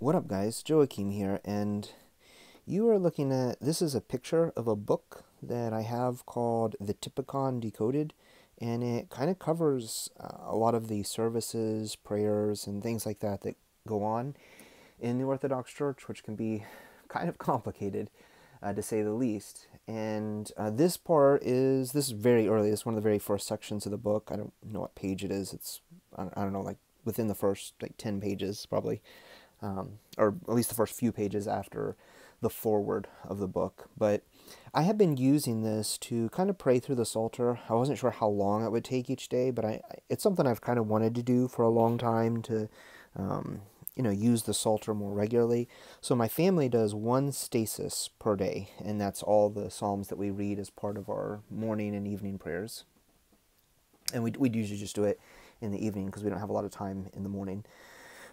What up, guys? Joachim here, and you are looking at this is a picture of a book that I have called The Typicon Decoded, and it kind of covers uh, a lot of the services, prayers, and things like that that go on in the Orthodox Church, which can be kind of complicated, uh, to say the least. And uh, this part is this is very early. It's one of the very first sections of the book. I don't know what page it is. It's I don't know, like within the first like ten pages, probably um, or at least the first few pages after the foreword of the book. But I have been using this to kind of pray through the Psalter. I wasn't sure how long it would take each day, but I it's something I've kind of wanted to do for a long time to, um, you know, use the Psalter more regularly. So my family does one stasis per day, and that's all the psalms that we read as part of our morning and evening prayers. And we we usually just do it in the evening because we don't have a lot of time in the morning.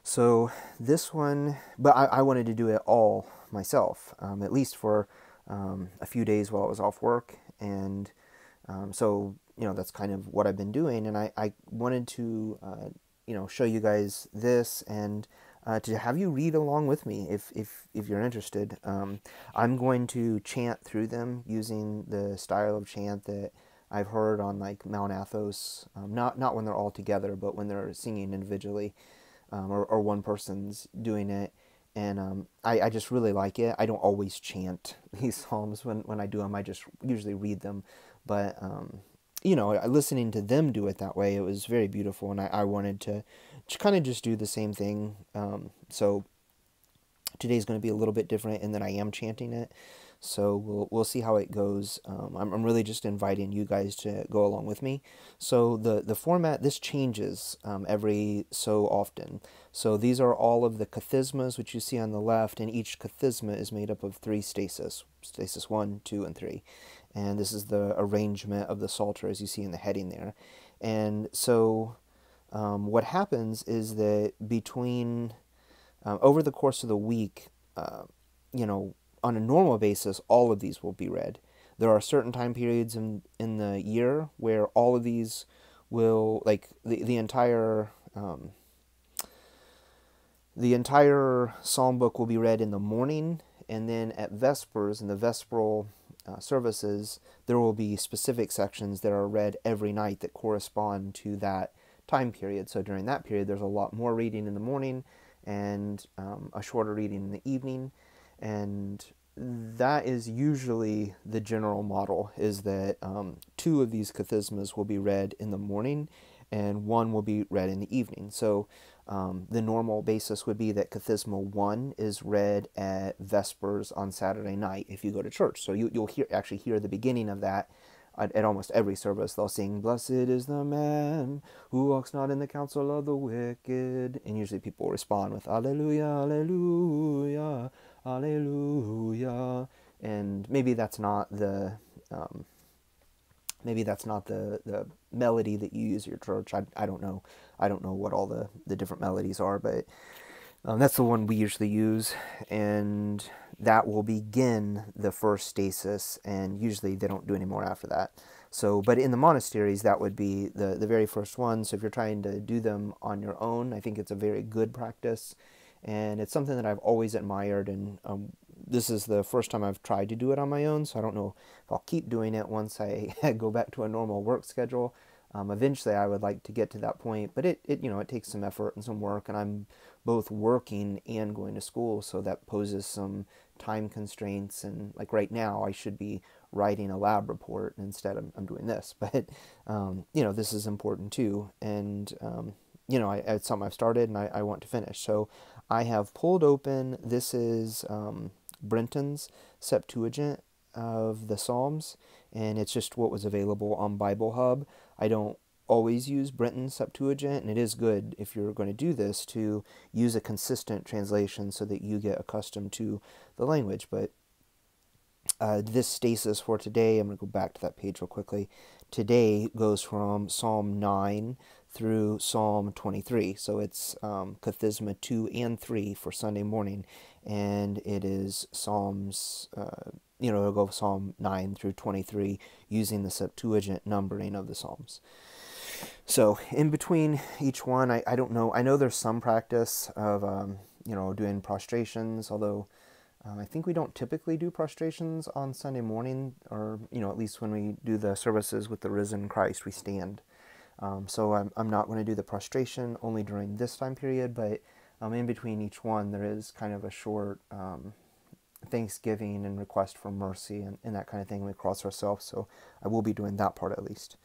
So this one, but I, I wanted to do it all myself, um, at least for um, a few days while I was off work. And um, so, you know, that's kind of what I've been doing. And I, I wanted to, uh, you know, show you guys this and uh, to have you read along with me if, if, if you're interested. Um, I'm going to chant through them using the style of chant that I've heard on like Mount Athos, um, not, not when they're all together, but when they're singing individually um, or, or one person's doing it. And um, I, I just really like it. I don't always chant these psalms when, when I do them. I just usually read them. But, um, you know, listening to them do it that way, it was very beautiful. And I, I wanted to, to kind of just do the same thing. Um, so today's going to be a little bit different and then I am chanting it. So we'll we'll see how it goes. Um, I'm I'm really just inviting you guys to go along with me. So the the format this changes um, every so often. So these are all of the kathismas which you see on the left, and each kathisma is made up of three stasis: stasis one, two, and three. And this is the arrangement of the psalter as you see in the heading there. And so um, what happens is that between uh, over the course of the week, uh, you know, on a normal basis, all of these will be read. There are certain time periods in, in the year where all of these will, like the, the entire, um, the entire psalm book will be read in the morning, and then at Vespers, in the Vesperal uh, services, there will be specific sections that are read every night that correspond to that time period. So during that period, there's a lot more reading in the morning and um, a shorter reading in the evening and that is usually the general model is that um, two of these kathismas will be read in the morning and one will be read in the evening. So um, the normal basis would be that kathisma 1 is read at vespers on saturday night if you go to church. So you, you'll hear actually hear the beginning of that at, at almost every service. They'll sing blessed is the man who walks not in the counsel of the wicked. And usually people respond with alleluia alleluia Alleluia. And maybe that's not the um, maybe that's not the, the melody that you use your church. I, I don't know. I don't know what all the, the different melodies are, but um, that's the one we usually use. And that will begin the first stasis, and usually they don't do any more after that. So, but in the monasteries, that would be the, the very first one. So if you're trying to do them on your own, I think it's a very good practice and it's something that I've always admired. And um, this is the first time I've tried to do it on my own, so I don't know if I'll keep doing it once I go back to a normal work schedule. Um, eventually, I would like to get to that point, but it, it you know it takes some effort and some work, and I'm both working and going to school, so that poses some time constraints. And like right now, I should be writing a lab report, and instead I'm, I'm doing this. But um, you know this is important too, and um, you know I, it's something I've started and I, I want to finish. So I have pulled open, this is um, Brenton's Septuagint of the Psalms, and it's just what was available on Bible Hub. I don't always use Brenton's Septuagint, and it is good if you're going to do this to use a consistent translation so that you get accustomed to the language. But uh, this stasis for today, I'm going to go back to that page real quickly. Today goes from Psalm 9 through Psalm 23. So it's um, Kathisma 2 and 3 for Sunday morning, and it is Psalms, uh, you know, it'll go Psalm 9 through 23 using the Septuagint numbering of the Psalms. So in between each one, I, I don't know. I know there's some practice of um, you know doing prostrations, although uh, I think we don't typically do prostrations on Sunday morning, or you know at least when we do the services with the risen Christ, we stand. Um, so I'm I'm not going to do the prostration only during this time period, but um, in between each one, there is kind of a short um, thanksgiving and request for mercy and, and, that kind of thing. We cross ourselves, so I will be doing that part at least.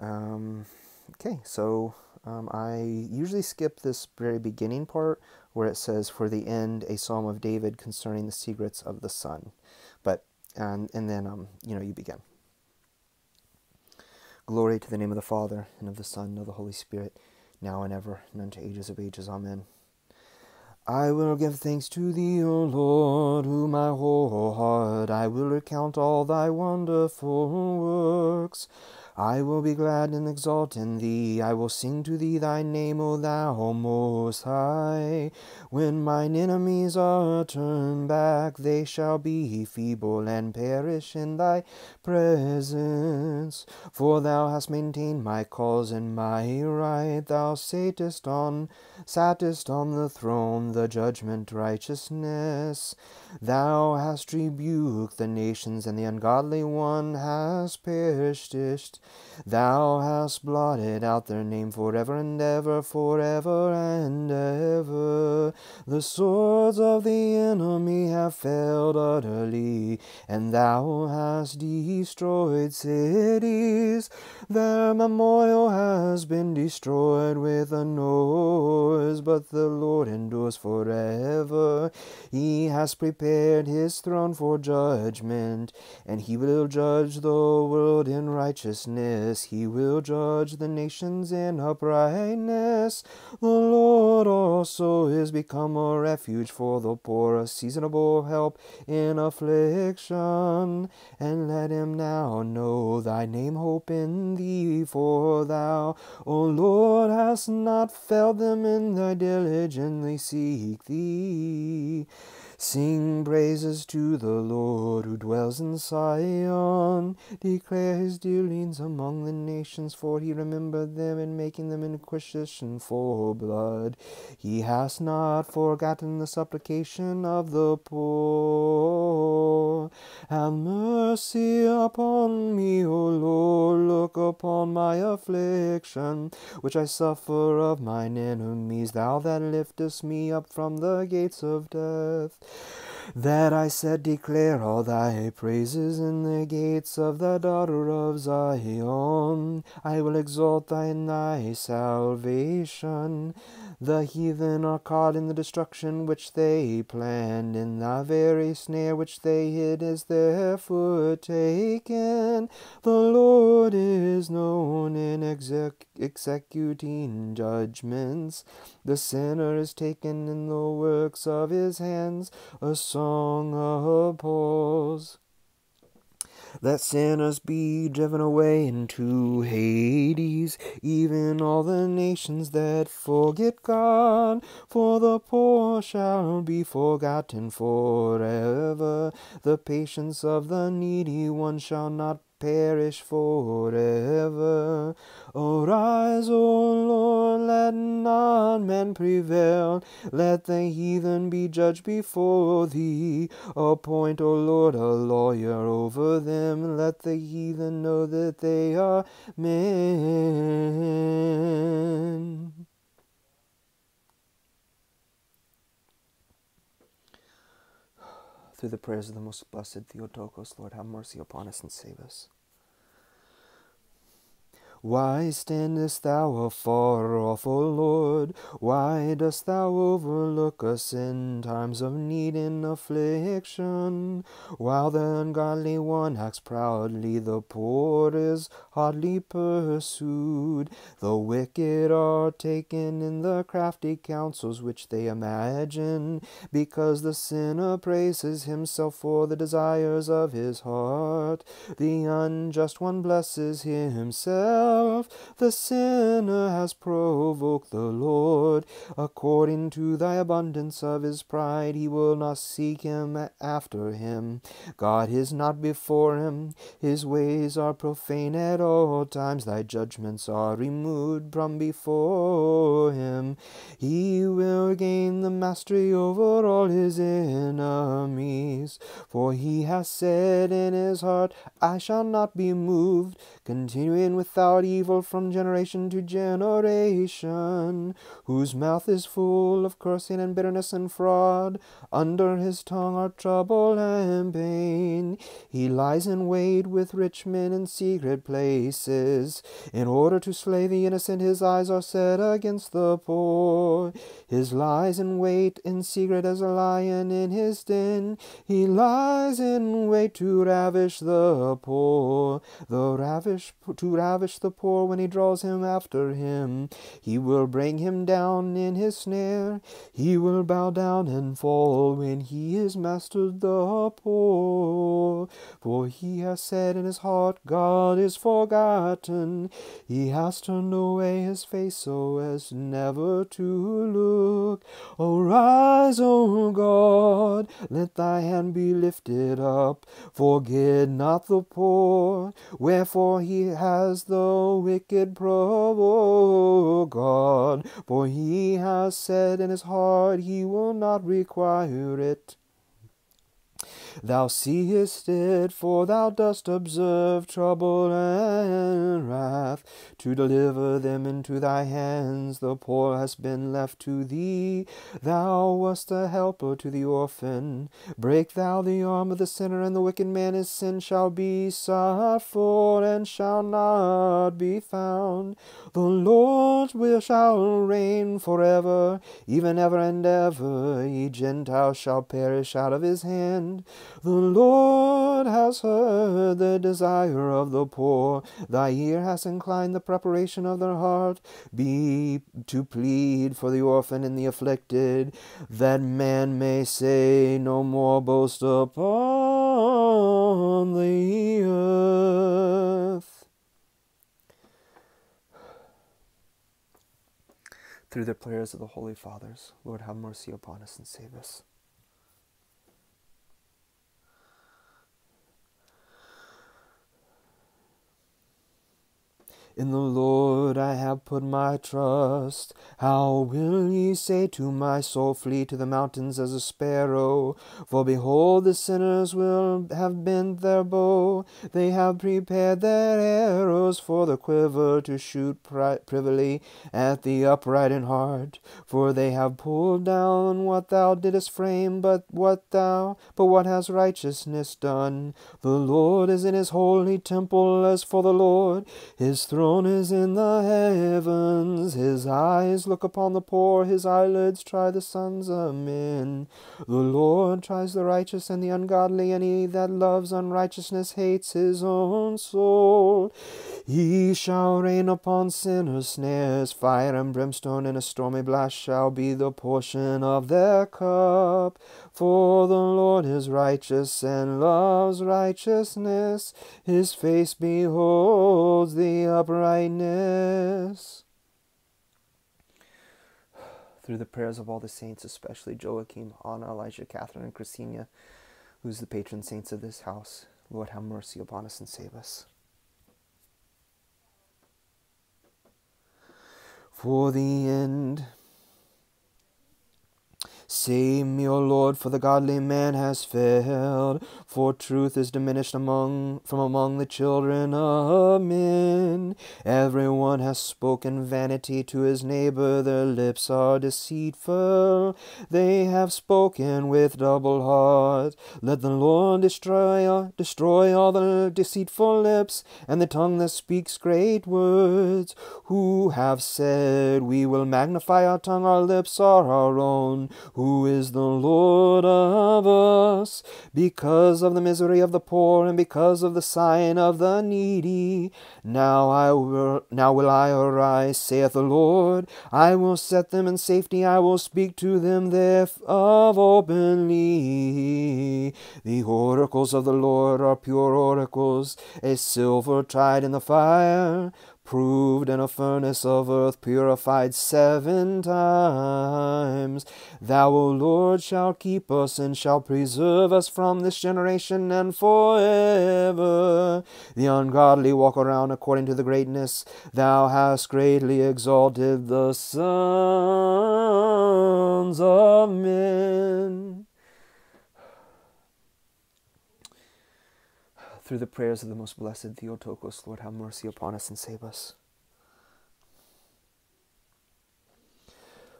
Um, okay, so um, I usually skip this very beginning part where it says, "For the end, a psalm of David concerning the secrets of the son. but and and then um, you know you begin. Glory to the name of the Father and of the Son and of the Holy Spirit, now and ever, and unto ages of ages. Amen. I will give thanks to thee, O Lord, who my whole heart I will recount all thy wonderful works. I will be glad and exult in thee. I will sing to thee thy name, O thou most high. When mine enemies are turned back, they shall be feeble and perish in thy presence. For thou hast maintained my cause and my right. Thou satest on, sattest on the throne, the judgment righteousness. Thou hast rebuked the nations, and the ungodly one has perished. Thou hast blotted out their name forever and ever, forever and ever. The swords of the enemy have failed utterly, and thou hast destroyed cities. Their memorial has been destroyed with a noise, but the Lord endures forever. He has prepared his throne for judgment, and he will judge the world in righteousness righteousness. He will judge the nations in uprightness. The Lord also is become a refuge for the poor, a seasonable help in affliction. And let him now know thy name, hope in thee, for thou, O Lord, hast not failed them in thy diligently seek thee. Sing praises to the Lord who dwells in Zion. Declare his dealings among the nations, for he remembered them in making them inquisition for blood. He has not forgotten the supplication of the poor. Have mercy upon me, O Lord. Look upon my affliction, which I suffer of mine enemies. Thou that liftest me up from the gates of death that I said, Declare all thy praises in the gates of the daughter of Zion. I will exalt thy salvation. The heathen are caught in the destruction which they planned, in the very snare which they hid is their foot taken. The Lord is known in exec- executing judgments. The sinner is taken in the works of his hands, a song of pause. Let sinners be driven away into Hades, even all the nations that forget God. For the poor shall be forgotten forever. The patience of the needy one shall not perish forever. Arise, O Lord, let not men prevail. Let the heathen be judged before thee. Appoint, O Lord, a lawyer over them. Let the heathen know that they are men. Through the prayers of the most blessed Theotokos, Lord, have mercy upon us and save us. Why standest thou afar off, O Lord? Why dost thou overlook us in times of need and affliction? While the ungodly one acts proudly, the poor is hardly pursued. The wicked are taken in the crafty counsels which they imagine, because the sinner praises himself for the desires of his heart. The unjust one blesses himself himself. The sinner has provoked the Lord. According to thy abundance of his pride, he will not seek him after him. God is not before him. His ways are profane at all times. Thy judgments are removed from before him. He will gain the mastery over all his enemies. For he has said in his heart, I shall not be moved, continuing without evil from generation to generation, whose mouth is full of cursing and bitterness and fraud. Under his tongue are trouble and pain. He lies in wait with rich men in secret places. In order to slay the innocent, his eyes are set against the poor. His lies in wait in secret as a lion in his den. He lies in wait to ravish the poor, the ravish to ravish the poor when he draws him after him. He will bring him down in his snare. He will bow down and fall when he has mastered the poor. For he has said in his heart, God is forgotten. He has turned away his face so as never to look. Arise, O God, let thy hand be lifted up. Forget not the poor, wherefore he has the wicked provoked God. For he has said in his heart, he will not require it. Thou seest it, for thou dost observe trouble and wrath, to deliver them into thy hands. The poor has been left to thee. Thou wast a helper to the orphan. Break thou the arm of the sinner, and the wicked man his sin shall be sought for, and shall not be found. The Lord will shall reign forever, even ever and ever. Ye Gentiles shall perish out of his hand. The Lord has heard the desire of the poor. Thy ear has inclined the preparation of their heart. Be to plead for the orphan and the afflicted, that man may say no more boast upon the earth. Through the prayers of the Holy Fathers, Lord, have mercy upon us and save us. In the Lord I have put my trust. How will ye say to my soul, Flee to the mountains as a sparrow? For behold, the sinners will have bent their bow. They have prepared their arrows for the quiver to shoot privily at the upright in heart. For they have pulled down what thou didst frame, but what thou, but what has righteousness done? The Lord is in his holy temple. As for the Lord, his throne throne is in the heavens. His eyes look upon the poor, his eyelids try the sons of men. The Lord tries the righteous and the ungodly, and he that loves unrighteousness hates his own soul. He shall rain upon sinners snares, fire and brimstone, and a stormy blast shall be the portion of their cup. For the Lord is righteous and loves righteousness. His face beholds the uprightness. Through the prayers of all the saints, especially Joachim, Anna, Elijah, Catherine, and Christina, who's the patron saints of this house, Lord, have mercy upon us and save us. For the end Save me, O Lord, for the godly man has failed, for truth is diminished among from among the children of men. Every one has spoken vanity to his neighbor, their lips are deceitful. They have spoken with double heart. Let the Lord destroy destroy all the deceitful lips, and the tongue that speaks great words, who have said, We will magnify our tongue, our lips are our own who is the Lord of us, because of the misery of the poor and because of the sighing of the needy. Now I will, now will I arise, saith the Lord. I will set them in safety. I will speak to them thereof openly. The oracles of the Lord are pure oracles, a silver tried in the fire proved in a furnace of earth, purified seven times. Thou, O Lord, shalt keep us and shalt preserve us from this generation and forever. The ungodly walk around according to the greatness. Thou hast greatly exalted the sons of men. Through the prayers of the most blessed Theotokos, Lord, have mercy upon us and save us.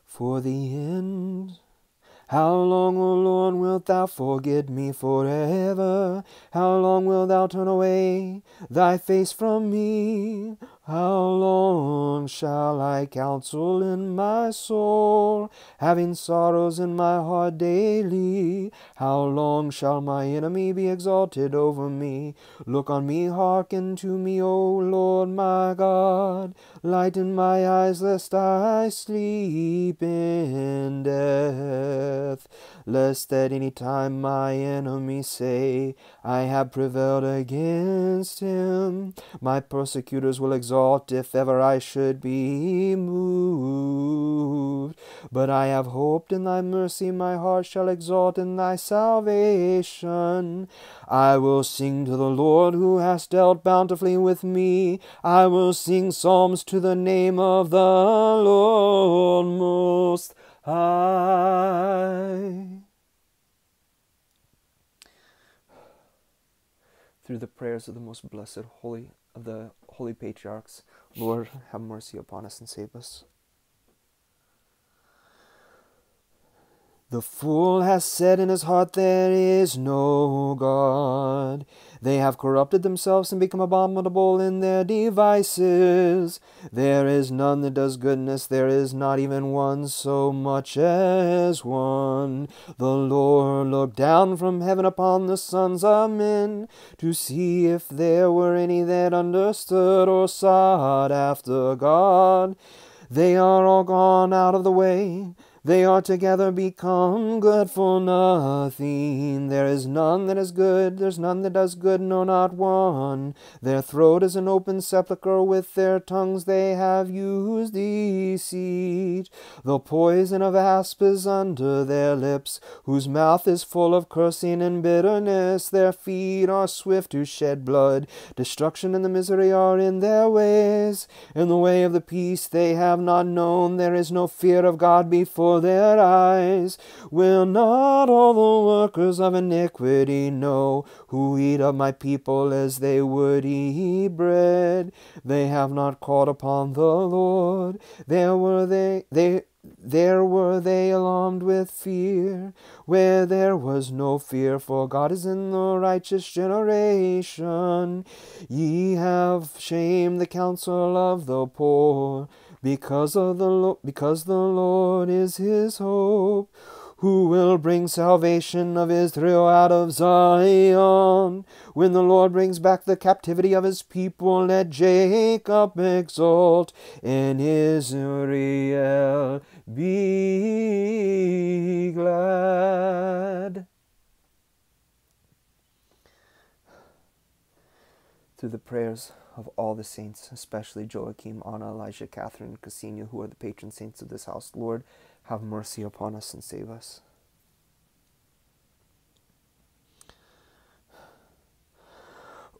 For the end how long, O Lord, wilt thou forget me forever? How long wilt thou turn away thy face from me? How long shall I counsel in my soul, having sorrows in my heart daily? How long shall my enemy be exalted over me? Look on me, hearken to me, O Lord my God. Lighten my eyes, lest I sleep in death. Lest at any time my enemy say, I have prevailed against him. My persecutors will exalt if ever I should be moved. But I have hoped in thy mercy, my heart shall exalt in thy salvation. I will sing to the Lord who has dealt bountifully with me. I will sing psalms to the name of the Lord Most High. Through the prayers of the most blessed holy of the holy patriarchs, Lord, have mercy upon us and save us. The fool has said in his heart, There is no God. They have corrupted themselves and become abominable in their devices. There is none that does goodness, there is not even one so much as one. The Lord looked down from heaven upon the sons of men to see if there were any that understood or sought after God. They are all gone out of the way. They are together become good for nothing. There is none that is good, there's none that does good, no, not one. Their throat is an open sepulchre, with their tongues they have used deceit. The poison of asp is under their lips, whose mouth is full of cursing and bitterness. Their feet are swift to shed blood. Destruction and the misery are in their ways. In the way of the peace they have not known. There is no fear of God before their eyes. Will not all the workers of iniquity know, who eat of my people as they would eat bread? They have not called upon the Lord. There were they, they, there were they alarmed with fear, where there was no fear, for God is in the righteous generation. Ye have shamed the counsel of the poor because of the Lo- because the Lord is his hope, who will bring salvation of Israel out of Zion. When the Lord brings back the captivity of his people, let Jacob exult and Israel be glad. Through the prayers of all the saints, especially Joachim, Anna, Elijah, Catherine, and Kassiani, who are the patron saints of this house. Lord, have mercy upon us and save us.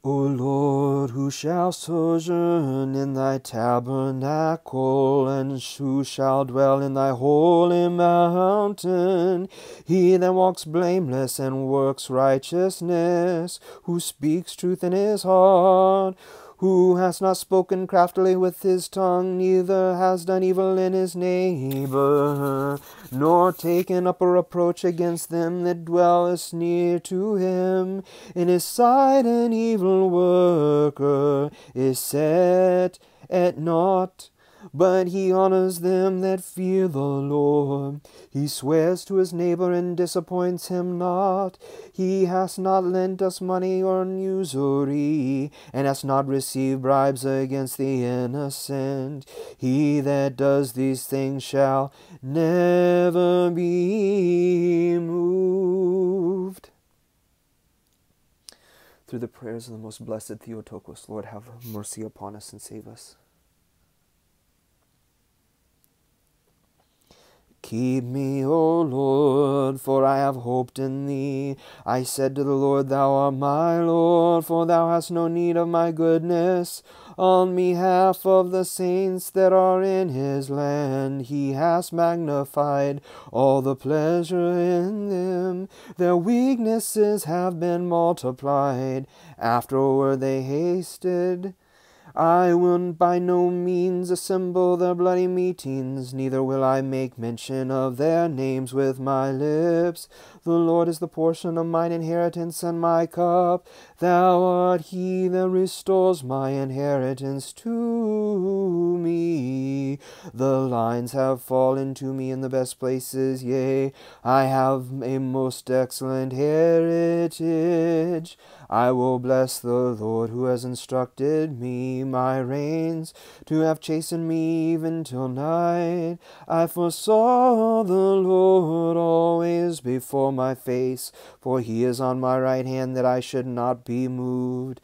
O Lord, who shall sojourn in thy tabernacle, and who shall dwell in thy holy mountain? He that walks blameless and works righteousness, who speaks truth in his heart, who has not spoken craftily with his tongue, neither has done evil in his neighbor, nor taken up a reproach against them that dwellest near to him. In his sight an evil worker is set at naught but he honors them that fear the Lord. He swears to his neighbor and disappoints him not. He has not lent us money or usury, and has not received bribes against the innocent. He that does these things shall never be moved. Through the prayers of the most blessed Theotokos, Lord, have mercy upon us and save us. Keep me, O Lord, for I have hoped in thee. I said to the Lord, Thou art my Lord, for thou hast no need of my goodness. On behalf of the saints that are in his land, he has magnified all the pleasure in them. Their weaknesses have been multiplied. Afterward they hasted. I will by no means assemble their bloody meetings, neither will I make mention of their names with my lips. The Lord is the portion of mine inheritance and my cup. Thou art he that restores my inheritance to me. The lines have fallen to me in the best places, yea, I have a most excellent heritage. I will bless the Lord who has instructed me my reins, to have chastened me even till night. I foresaw the Lord always before my face, for he is on my right hand that I should not be moved.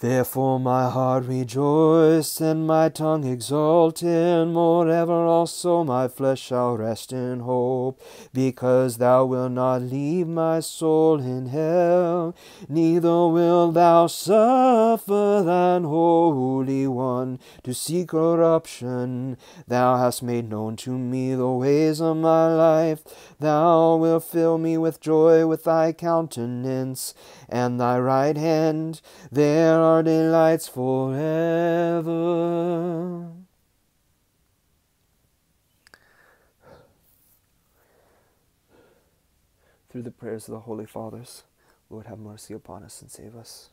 Therefore my heart rejoiced, and my tongue exulted. Moreover also my flesh shall rest in hope, because thou wilt not leave my soul in hell, neither wilt thou suffer thine Holy One to see corruption. Thou hast made known to me the ways of my life. Thou wilt fill me with joy with thy countenance, and thy right hand. There are delights forever. Through the prayers of the Holy Fathers, Lord, have mercy upon us and save us.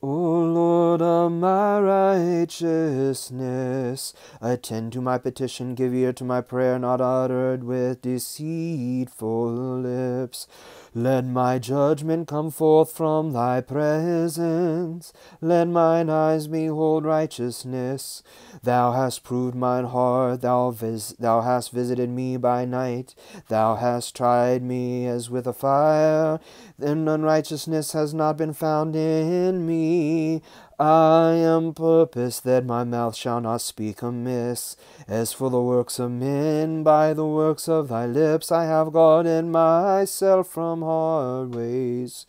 O Lord of my righteousness, attend to my petition, give ear to my prayer, not uttered with deceitful lips. Let my judgment come forth from thy presence. Let mine eyes behold righteousness. Thou hast proved mine heart, thou, vis- thou hast visited me by night. Thou hast tried me as with a fire, and unrighteousness has not been found in me. I am purposed that my mouth shall not speak amiss. As for the works of men, by the works of thy lips I have guarded myself from hard ways.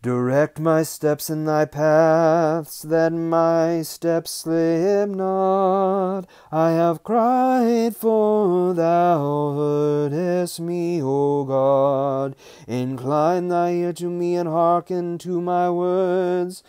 Direct my steps in thy paths, that my steps slip not. I have cried, for thou heardest me, O God. Incline thy ear to me and hearken to my words.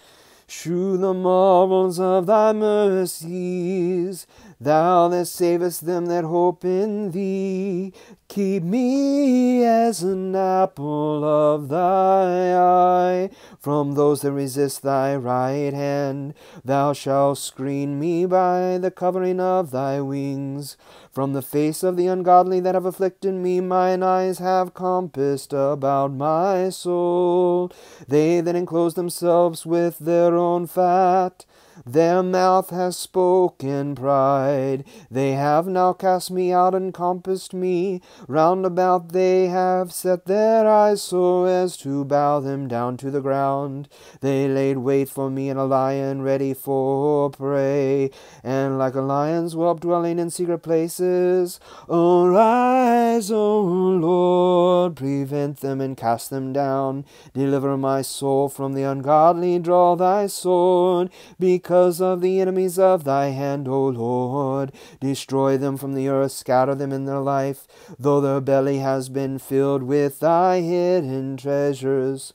Shew the marvels of thy mercies, thou that savest them that hope in thee. Keep me as an apple of thy eye from those that resist thy right hand. Thou shalt screen me by the covering of thy wings. From the face of the ungodly that have afflicted me, mine eyes have compassed about my soul. They that enclose themselves with their own fat, their mouth has spoken pride. They have now cast me out and compassed me. Round about they have set their eyes so as to bow them down to the ground. They laid wait for me in a lion ready for prey, and like a lion's whelp dwelling in secret places. Arise, O Lord, prevent them and cast them down. Deliver my soul from the ungodly, draw thy sword. Be because of the enemies of thy hand, O Lord. Destroy them from the earth, scatter them in their life, though their belly has been filled with thy hidden treasures.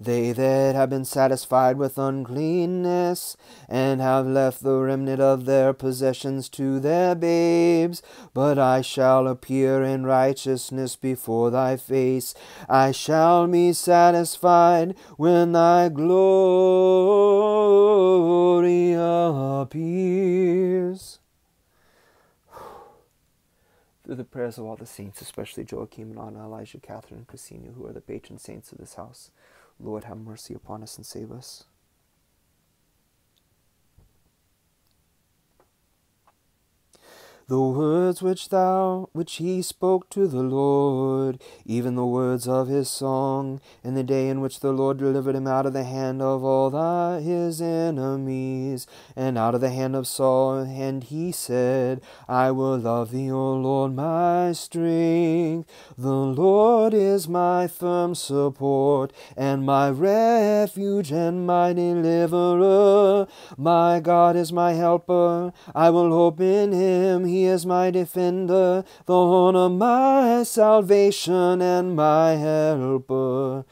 They that have been satisfied with uncleanness, and have left the remnant of their possessions to their babes. But I shall appear in righteousness before thy face. I shall be satisfied when thy glory appears. Through the prayers of all the saints, especially Joachim and Anna, Elijah, Catherine, and Kassiani, who are the patron saints of this house, Lord, have mercy upon us and save us. The words which thou, which he spoke to the Lord, even the words of his song, in the day in which the Lord delivered him out of the hand of all his enemies, and out of the hand of Saul. And he said, I will love thee, O Lord, my strength. The Lord is my firm support, and my refuge, and my deliverer. My God is my helper. I will hope in him. He is my defender, the horn of my salvation, and my helper.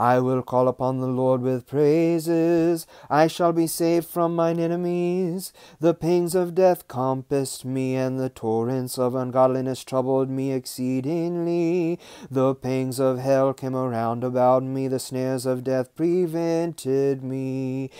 I will call upon the Lord with praises. I shall be saved from mine enemies. The pangs of death compassed me, and the torrents of ungodliness troubled me exceedingly. The pangs of hell came around about me. The snares of death prevented me.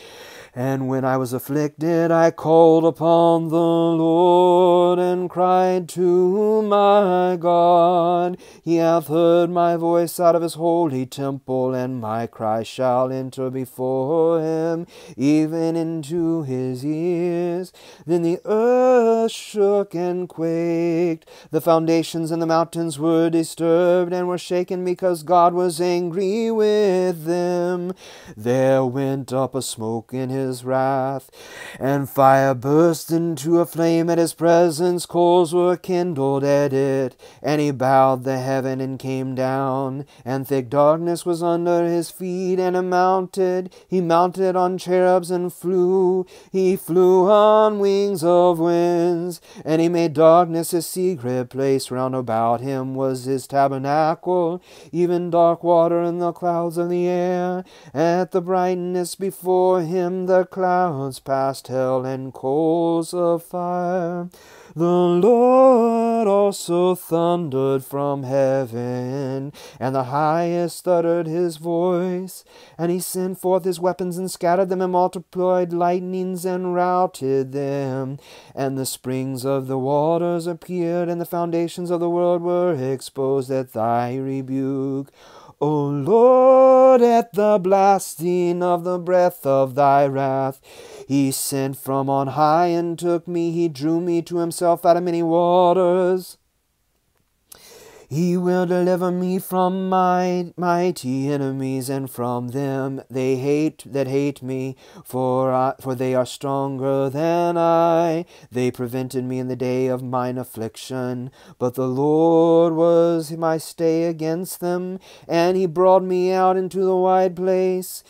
And when I was afflicted, I called upon the Lord and cried to my God. He hath heard my voice out of his holy temple, and my cry shall enter before him, even into his ears. Then the earth shook and quaked. The foundations and the mountains were disturbed and were shaken because God was angry with them. There went up a smoke in his his wrath. And fire burst into a flame at his presence, coals were kindled at it. And he bowed the heaven and came down, and thick darkness was under his feet, and he mounted, he mounted on cherubs and flew. He flew on wings of winds, and he made darkness his secret place. Round about him was his tabernacle, even dark water in the clouds of the air. At the brightness before him the clouds passed hell and coals of fire. The Lord also thundered from heaven, and the highest uttered his voice. And he sent forth his weapons and scattered them, and multiplied lightnings and routed them. And the springs of the waters appeared, and the foundations of the world were exposed at thy rebuke. O Lord, at the blasting of the breath of thy wrath, he sent from on high and took me, he drew me to himself out of many waters. He will deliver me from my mighty enemies and from them they hate that hate me, for I, for they are stronger than I. They prevented me in the day of mine affliction, but the Lord was my stay against them, and he brought me out into the wide place.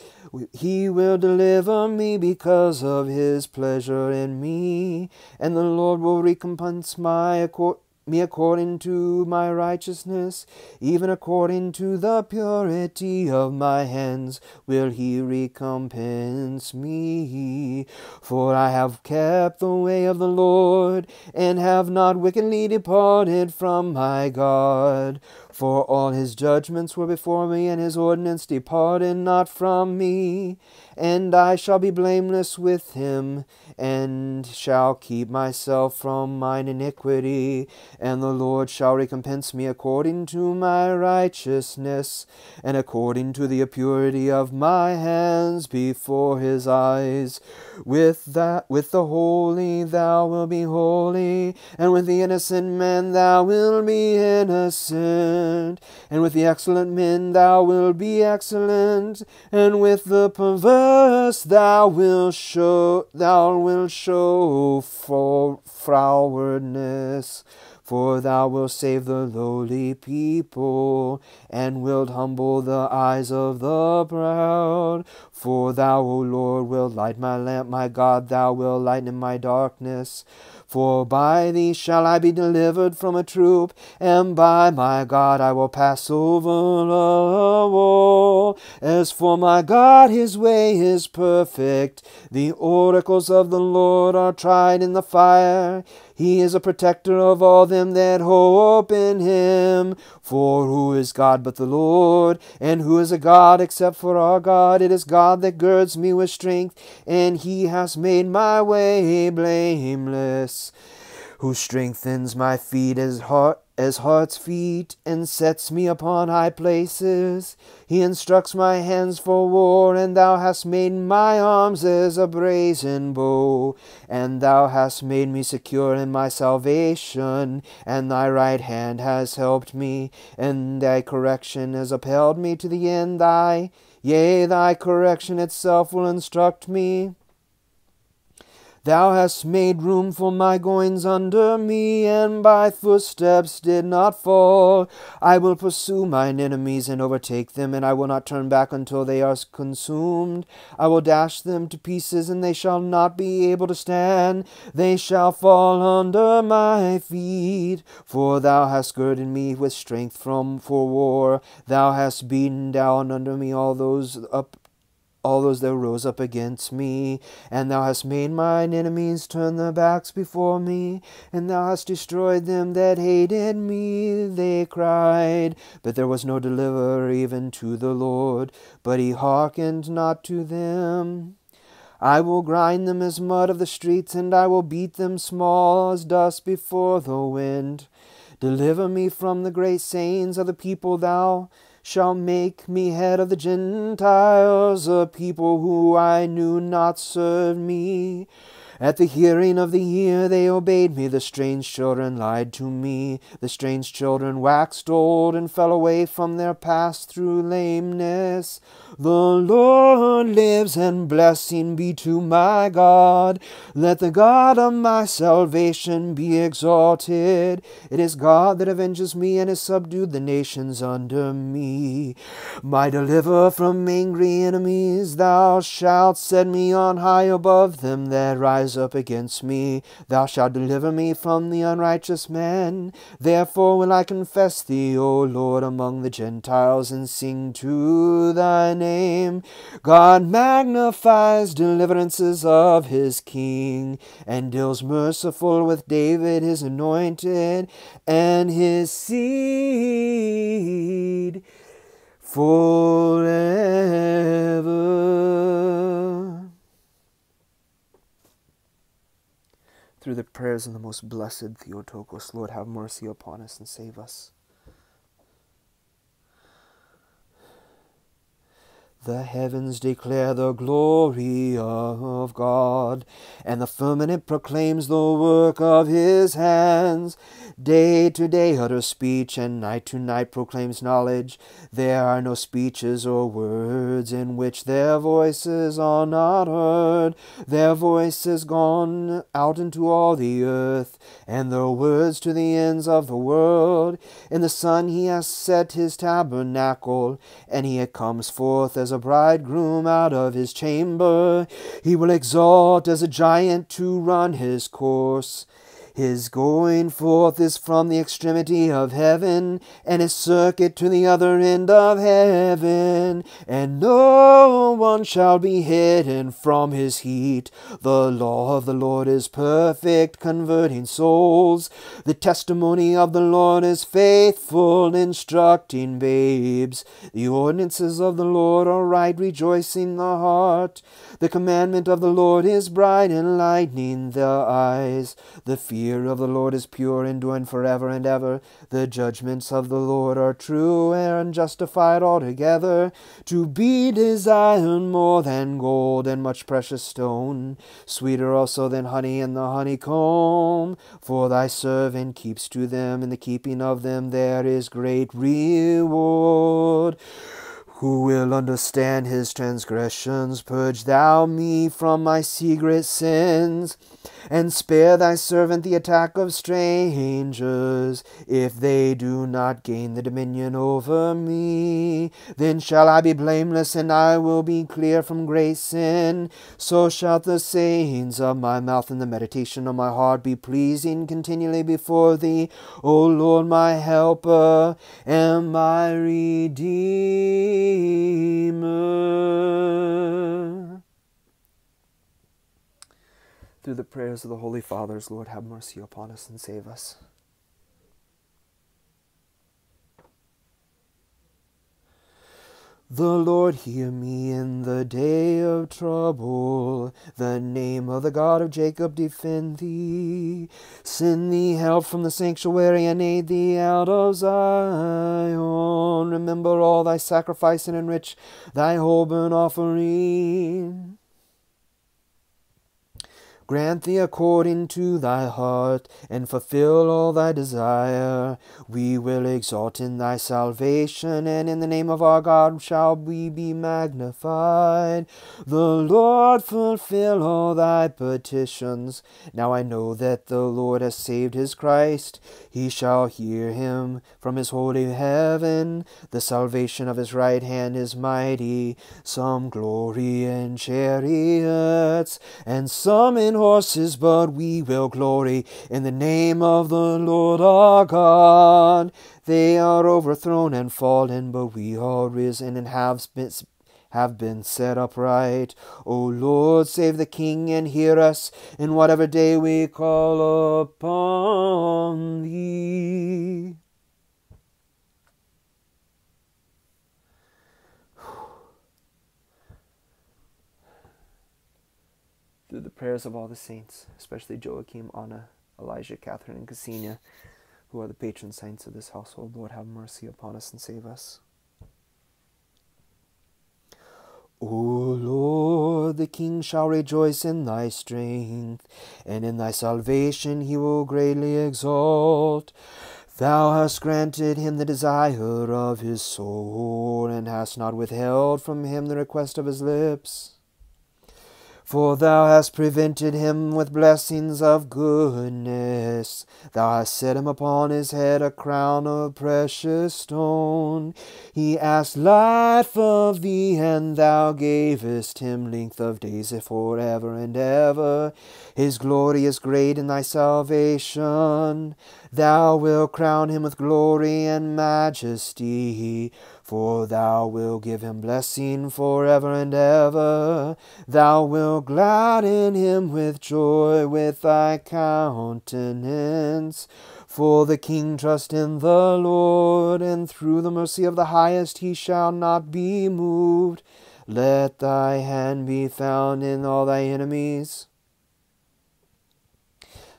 He will deliver me because of his pleasure in me, and the Lord will recompense my accord me according to my righteousness, even according to the purity of my hands, will he recompense me. For I have kept the way of the Lord, and have not wickedly departed from my God. For all his judgments were before me, and his ordinance departed not from me. And I shall be blameless with him, and shall keep myself from mine iniquity. And the Lord shall recompense me according to my righteousness, and according to the purity of my hands before his eyes. With that, with the holy thou wilt be holy, and with the innocent man thou wilt be innocent and with the excellent men thou wilt be excellent, and with the perverse thou wilt show thou wilt show for frowardness. For thou wilt save the lowly people, and wilt humble the eyes of the proud. For thou, O Lord, wilt light my lamp, my God, thou wilt lighten my darkness. For by thee shall I be delivered from a troop, and by my God I will pass over a wall. As for my God, his way is perfect. The oracles of the Lord are tried in the fire. He is a protector of all them that hope in him. For who is God but the Lord? And who is a God except for our God? It is God that girds me with strength, and he has made my way blameless who strengthens my feet as hart as hart's feet, and sets me upon high places. He instructs my hands for war, and thou hast made my arms as a brazen bow. And thou hast made me secure in my salvation, and thy right hand has helped me, and thy correction has upheld me to the end. Thy, yea, thy correction itself will instruct me. Thou hast made room for my goings under me, and my footsteps did not fall. I will pursue mine enemies and overtake them, and I will not turn back until they are consumed. I will dash them to pieces, and they shall not be able to stand. They shall fall under my feet. For thou hast girded me with strength from for war. Thou hast beaten down under me all those up all those that rose up against me. And thou hast made mine enemies turn their backs before me, and thou hast destroyed them that hated me. They cried, but there was no deliverer even to the Lord, but he hearkened not to them. I will grind them as mud of the streets, and I will beat them small as dust before the wind. Deliver me from the great sayings of the people thou shall make me head of the Gentiles, a people who I knew not served me. At the hearing of the year they obeyed me, the strange children lied to me. The strange children waxed old and fell away from their past through lameness. The Lord lives, and blessing be to my God. Let the God of my salvation be exalted. It is God that avenges me and has subdued the nations under me. My deliverer from angry enemies, thou shalt set me on high above them that rise rise up against me. Thou shalt deliver me from the unrighteous man. Therefore will I confess thee, O Lord, among the Gentiles, and sing to thy name. God magnifies deliverances of his king, and deals merciful with David his anointed, and his seed forever. Through the prayers of the most blessed Theotokos, Lord, have mercy upon us and save us. The heavens declare the glory of God, and the firmament proclaims the work of his hands. Day to day utters speech, and night to night proclaims knowledge. There are no speeches or words in which their voices are not heard. Their voices gone out into all the earth, and their words to the ends of the world. In the sun he has set his tabernacle, and he comes forth as as a bridegroom out of his chamber. He will exalt as a giant to run his course. His going forth is from the extremity of heaven, and his circuit to the other end of heaven, and no one shall be hidden from his heat. The law of the Lord is perfect, converting souls. The testimony of the Lord is faithful, instructing babes. The ordinances of the Lord are right, rejoicing the heart. The commandment of the Lord is bright, enlightening the eyes. The fear fear of the Lord is pure, enduring forever and ever. The judgments of the Lord are true and justified altogether. To be desired more than gold and much precious stone, sweeter also than honey and the honeycomb. For thy servant keeps to them, in the keeping of them there is great reward. Who will understand his transgressions? Purge thou me from my secret sins and spare thy servant the attack of strangers. If they do not gain the dominion over me, then shall I be blameless, and I will be clear from great sin. So shall the sayings of my mouth and the meditation of my heart be pleasing continually before thee, O Lord, my helper and my redeemer. Through the prayers of the Holy Fathers, Lord, have mercy upon us and save us. The Lord hear me in the day of trouble. The name of the God of Jacob defend thee. Send thee help from the sanctuary and aid thee out of Zion. Remember all thy sacrifice and enrich thy whole burnt offering. Grant thee according to thy heart, and fulfill all thy desire. We will exalt in thy salvation, and in the name of our God shall we be magnified. The Lord fulfill all thy petitions. Now I know that the Lord has saved his Christ. He shall hear him from his holy heaven. The salvation of his right hand is mighty. Some glory in chariots, and some in horses, but we will glory in the name of the Lord our God. They are overthrown and fallen, but we are risen and have been have been set upright. O Lord, save the King and hear us in whatever day we call upon thee. through the prayers of all the saints, especially Joachim, Anna, Elijah, Catherine, and Kassiani, who are the patron saints of this household, Lord, have mercy upon us and save us. O Lord, the King shall rejoice in thy strength, and in thy salvation he will greatly exult. Thou hast granted him the desire of his soul, and hast not withheld from him the request of his lips. For thou hast prevented him with blessings of goodness. Thou hast set him upon his head a crown of precious stone. He asked life of thee, and thou gavest him length of days for ever and ever. His glory is great in thy salvation. Thou wilt crown him with glory and majesty. For thou wilt give him blessing for ever and ever. Thou wilt gladden him with joy with thy countenance. For the king trust in the Lord, and through the mercy of the highest he shall not be moved. Let thy hand be found in all thy enemies.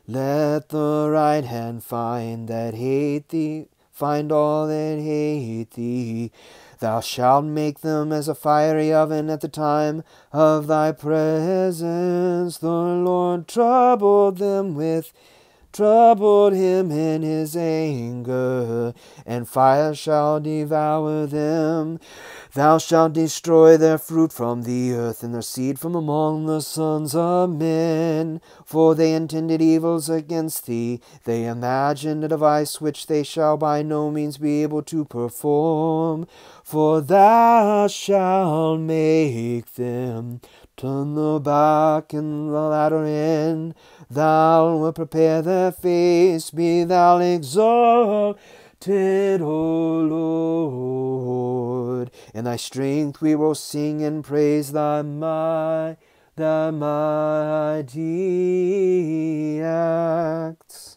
Let the right hand find that hate thee find all that hate thee. Thou shalt make them as a fiery oven at the time of thy presence. The Lord troubled them with troubled him in his anger, and fire shall devour them. Thou shalt destroy their fruit from the earth, and their seed from among the sons of men. For they intended evils against thee, they imagined a device which they shall by no means be able to perform. For thou shalt make them turn the back and the latter end. Thou wilt prepare their face, be thou exalted, O Lord. In thy strength we will sing and praise thy might, thy mighty acts.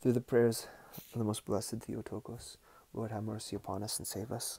Through the prayers of the most blessed Theotokos, Lord, have mercy upon us and save us.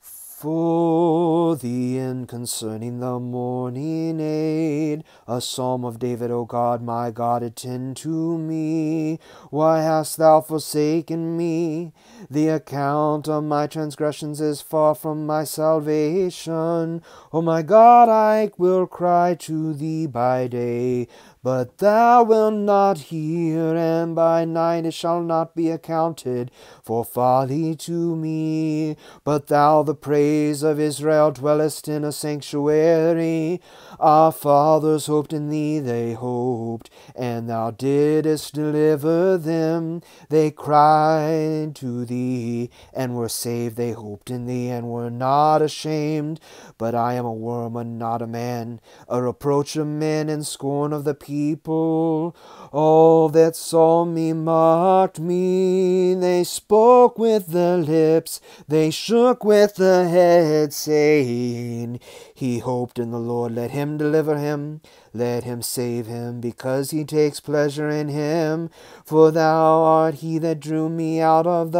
For thee and concerning the morning aid, a psalm of David, O God, my God, attend to me. Why hast thou forsaken me? The account of my transgressions is far from my salvation. O my God, I will cry to thee by day, but thou wilt not hear, and by night it shall not be accounted for folly to me. But thou, the praise of Israel, dwellest in a sanctuary. Our fathers hoped in thee, they hoped, and thou didst deliver them. They cried to thee, and were saved. They hoped in thee, and were not ashamed. But I am a worm and not a man, a reproach of men and scorn of the people people. All that saw me mocked me. They spoke with their lips, they shook with the dead, saying, He hoped in the Lord, let him deliver him. Let him save him, because he takes pleasure in him. For thou art he that drew me out of the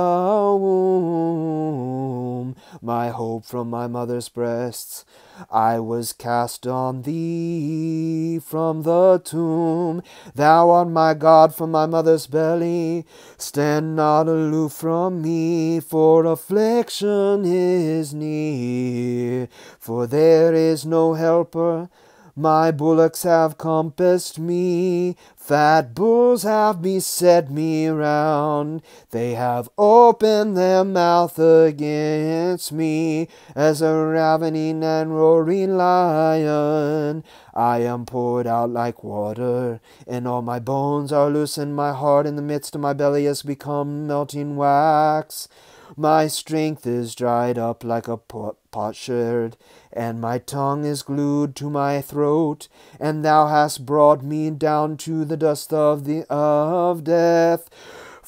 womb, my hope from my mother's breasts. I was cast on thee from the tomb. Thou art my God from my mother's belly. Stand not aloof from me, for affliction is near. For there is no helper my bullocks have compassed me, fat bulls have beset me round. They have opened their mouth against me, as a ravening and roaring lion. I am poured out like water, and all my bones are loosened. My heart in the midst of my belly has become melting wax. My strength is dried up like a potsherd, and my tongue is glued to my throat, and thou hast brought me down to the dust of the of death.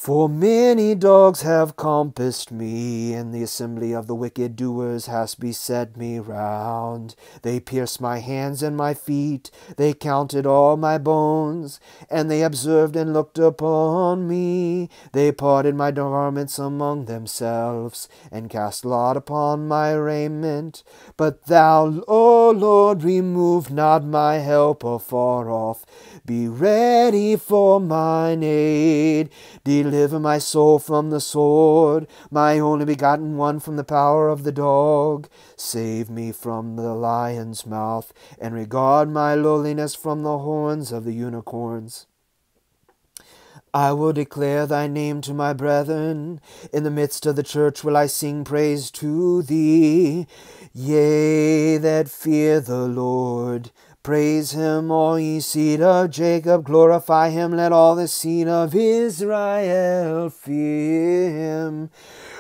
For many dogs have compassed me, and the assembly of the wicked doers has beset me round. They pierced my hands and my feet, they counted all my bones, and they observed and looked upon me. They parted my garments among themselves, and cast lot upon my raiment. But thou, O Lord, remove not my help afar off. Be ready for mine aid. Deliver my soul from the sword, my only begotten one from the power of the dog. Save me from the lion's mouth, and regard my lowliness from the horns of the unicorns. I will declare thy name to my brethren. In the midst of the church will I sing praise to thee. Yea, that fear the Lord. Praise him, all ye seed of Jacob, glorify him, let all the seed of Israel fear him.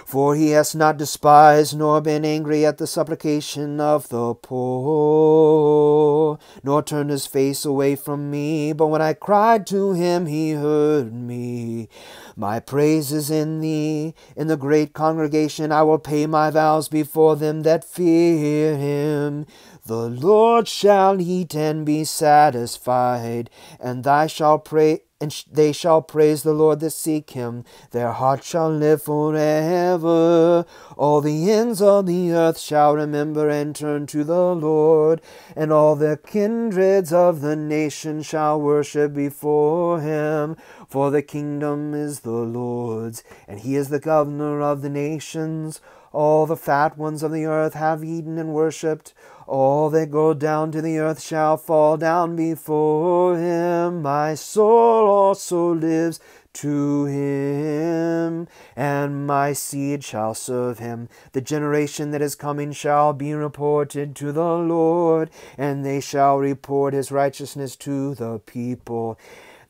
For he has not despised nor been angry at the supplication of the poor, nor turned his face away from me. But when I cried to him, he heard me. My praise is in thee. In the great congregation I will pay my vows before them that fear him. The Lord shall eat and be satisfied, and thy shall pray and they shall praise the Lord that seek him. Their heart shall live forever. All the ends of the earth shall remember and turn to the Lord, and all the kindreds of the nations shall worship before him. For the kingdom is the Lord's, and he is the governor of the nations. All the fat ones of the earth have eaten and worshipped. All that go down to the earth shall fall down before him. My soul also lives to him, and my seed shall serve him. The generation that is coming shall be reported to the Lord, and they shall report his righteousness to the people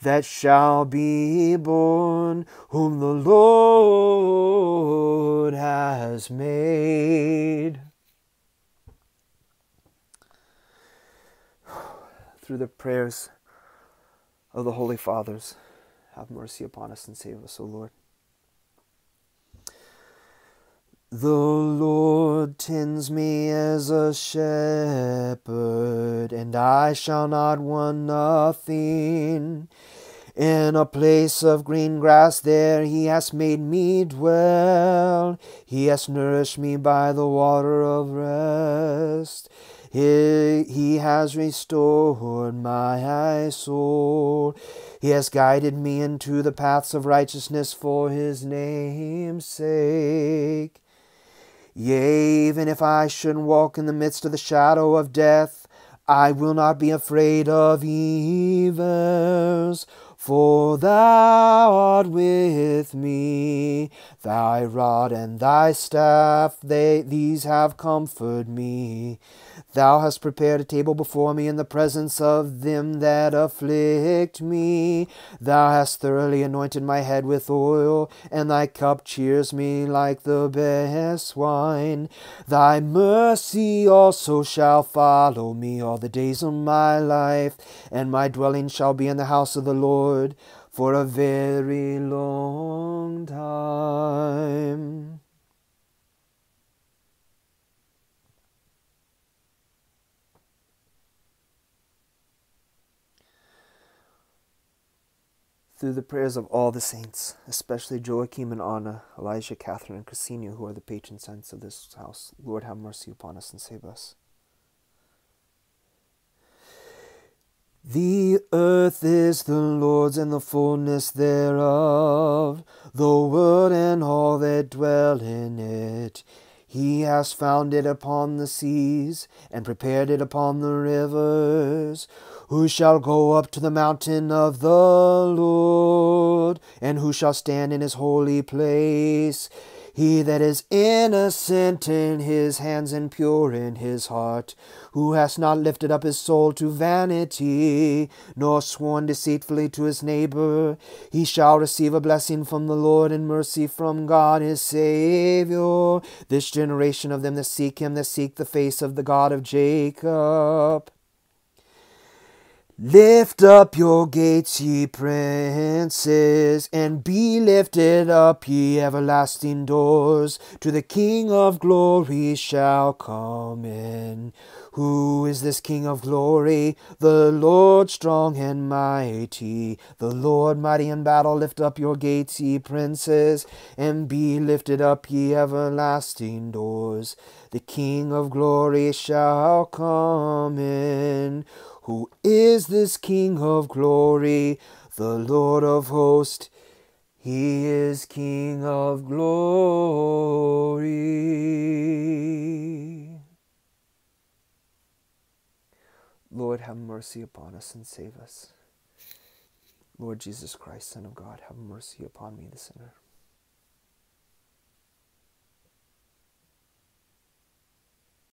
that shall be born, whom the Lord has made. Through the prayers of the Holy Fathers, have mercy upon us and save us, O Lord. The Lord tends me as a shepherd, and I shall not want nothing. In a place of green grass there he has made me dwell. He has nourished me by the water of rest. He, he has restored my high soul. He has guided me into the paths of righteousness for his name's sake. Yea, even if I should walk in the midst of the shadow of death, I will not be afraid of evils, for thou art with me. Thy rod and thy staff, they, these have comforted me. Thou hast prepared a table before me in the presence of them that afflict me. Thou hast thoroughly anointed my head with oil, and thy cup cheers me like the best wine. Thy mercy also shall follow me all the days of my life, and my dwelling shall be in the house of the Lord for a very long time. Through the prayers of all the saints, especially Joachim and Anna, Elijah, Catherine, and Christina, who are the patron saints of this house, Lord have mercy upon us and save us. The earth is the Lord's and the fullness thereof, the world and all that dwell in it. He has founded upon the seas and prepared it upon the rivers. Who shall go up to the mountain of the Lord? And who shall stand in his holy place? He that is innocent in his hands and pure in his heart, who has not lifted up his soul to vanity, nor sworn deceitfully to his neighbor, he shall receive a blessing from the Lord and mercy from God his Saviour. This generation of them that seek him, that seek the face of the God of Jacob. Lift up your gates, ye princes, and be lifted up, ye everlasting doors. To the King of glory shall come in. Who is this King of glory? The Lord strong and mighty. The Lord mighty in battle. Lift up your gates, ye princes, and be lifted up, ye everlasting doors. The King of glory shall come in. Who is this King of glory? The Lord of hosts. He is King of glory. Lord, have mercy upon us and save us. Lord Jesus Christ, Son of God, have mercy upon me, the sinner.